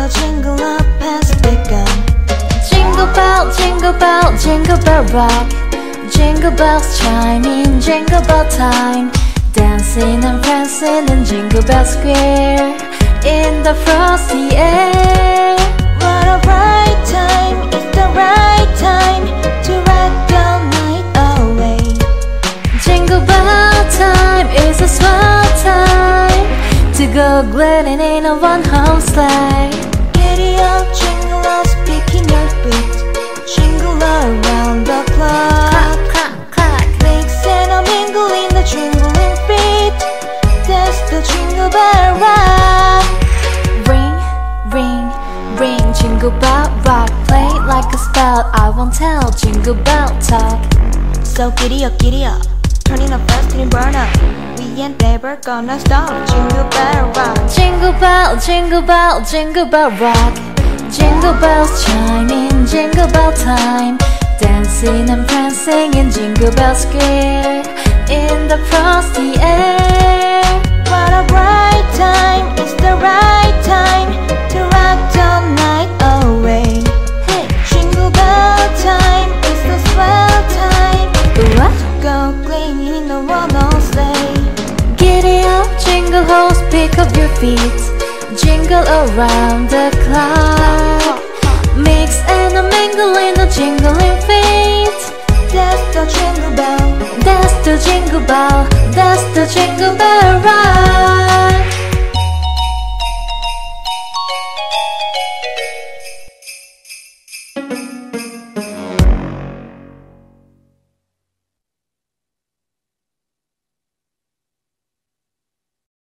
Now jingle up has begun. Jingle bell, jingle bell, jingle bell rock. Jingle bells chiming, jingle bell time. Dancing and prancing in Jingle Bell Square in the frosty air. To go gliding in a one-horse sleigh. Giddy up, jingle up, picking your feet. Jingle around the clock. Clack, clack, Mix and a mingle in the jingling feet. That's the jingle bell rock. ring, ring, ring. Jingle bell rock, play like a spell. I won't tell. Jingle bell talk. So giddy up, giddy up. Turning up Ain't never gonna stop. Jingle bell rock. Jingle bell, jingle bell, jingle bell rock. Jingle bells chiming, jingle bell time. Dancing and prancing in Jingle Bell Square in the frosty air. What a bright time, it's the right time to rock the night away. Hey, Jingle bell time, it's the swell time. what? Go clean in the one jingle horse, pick up your feet. Jingle around the clock. Mix and a mingle in a jingling feet. That's the jingle bell. That's the jingle bell, that's the jingle bell ride.